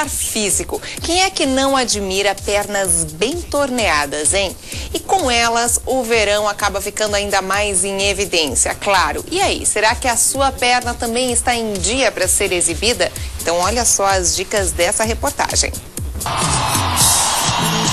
bem-estar físico. Quem é que não admira pernas bem torneadas, hein? E com elas, o verão acaba ficando ainda mais em evidência, claro. E aí, será que a sua perna também está em dia para ser exibida? Então, olha só as dicas dessa reportagem.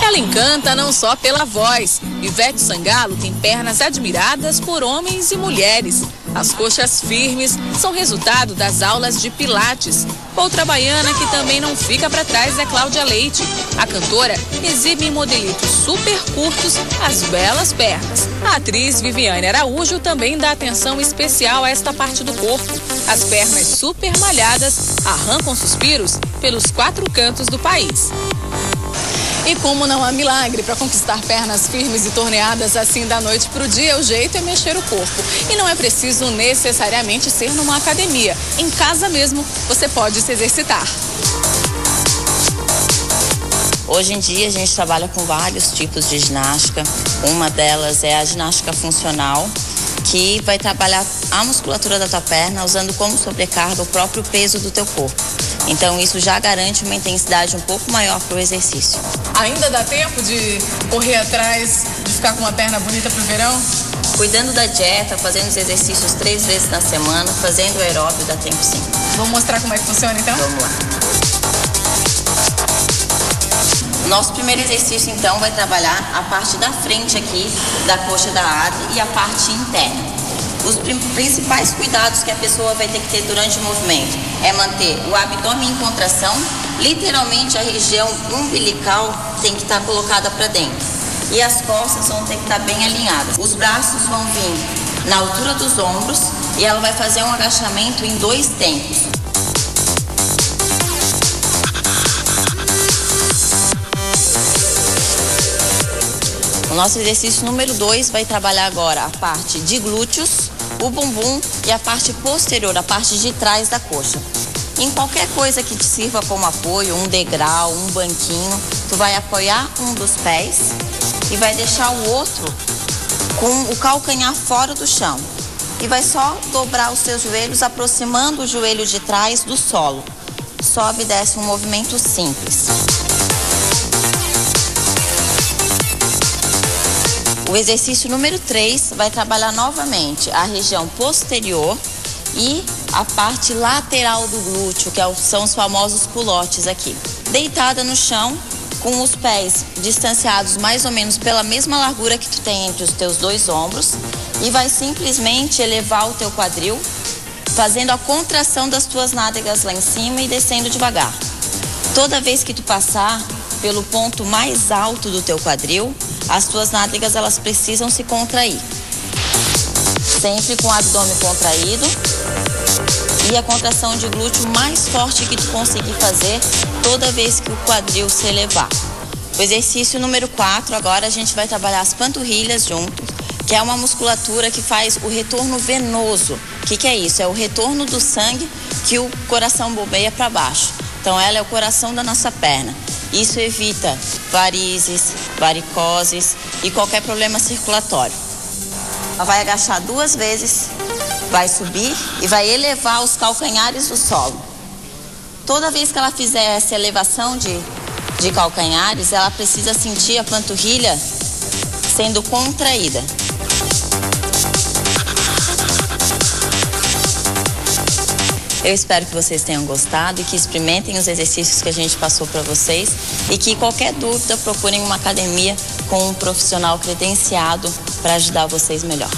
Ela encanta não só pela voz. Ivete Sangalo tem pernas admiradas por homens e mulheres. As coxas firmes são resultado das aulas de pilates. Outra baiana que também não fica para trás é Cláudia Leite. A cantora exibe em modelitos super curtos as belas pernas. A atriz Viviane Araújo também dá atenção especial a esta parte do corpo. As pernas super malhadas arrancam suspiros pelos quatro cantos do país. E como não há milagre para conquistar pernas firmes e torneadas assim da noite para o dia, o jeito é mexer o corpo. E não é preciso necessariamente ser numa academia. Em casa mesmo, você pode se exercitar. Hoje em dia a gente trabalha com vários tipos de ginástica. Uma delas é a ginástica funcional, que vai trabalhar a musculatura da tua perna usando como sobrecarga o próprio peso do teu corpo. Então isso já garante uma intensidade um pouco maior para o exercício. Ainda dá tempo de correr atrás, de ficar com uma perna bonita para o verão? Cuidando da dieta, fazendo os exercícios três vezes na semana, fazendo aeróbio, dá tempo sim. Vamos mostrar como é que funciona então? Vamos lá. Nosso primeiro exercício então vai trabalhar a parte da frente aqui da coxa da ave e a parte interna. Os principais cuidados que a pessoa vai ter que ter durante o movimento é manter o abdômen em contração, literalmente a região umbilical tem que estar colocada para dentro. E as costas vão ter que estar bem alinhadas. Os braços vão vir na altura dos ombros e ela vai fazer um agachamento em dois tempos. O nosso exercício número 2 vai trabalhar agora a parte de glúteos, o bumbum e a parte posterior, a parte de trás da coxa. Em qualquer coisa que te sirva como apoio, um degrau, um banquinho, tu vai apoiar um dos pés e vai deixar o outro com o calcanhar fora do chão. E vai só dobrar os seus joelhos, aproximando o joelho de trás do solo. Sobe e desce um movimento simples. O exercício número 3 vai trabalhar novamente a região posterior e a parte lateral do glúteo, que é são os famosos culotes aqui. Deitada no chão, com os pés distanciados mais ou menos pela mesma largura que tu tem entre os teus dois ombros e vai simplesmente elevar o teu quadril, fazendo a contração das tuas nádegas lá em cima e descendo devagar. Toda vez que tu passar pelo ponto mais alto do teu quadril, as tuas nádegas elas precisam se contrair. Sempre com o abdômen contraído e a contração de glúteo mais forte que tu conseguir fazer toda vez que o quadril se elevar. O exercício número 4, agora a gente vai trabalhar as panturrilhas juntos, que é uma musculatura que faz o retorno venoso. O que, que é isso? É o retorno do sangue que o coração bombeia para baixo. Então ela é o coração da nossa perna. Isso evita varizes, varicoses e qualquer problema circulatório. Ela vai agachar duas vezes, vai subir e vai elevar os calcanhares do solo. Toda vez que ela fizer essa elevação de, de calcanhares, ela precisa sentir a panturrilha sendo contraída. Eu espero que vocês tenham gostado e que experimentem os exercícios que a gente passou para vocês e que qualquer dúvida procurem uma academia com um profissional credenciado para ajudar vocês melhor.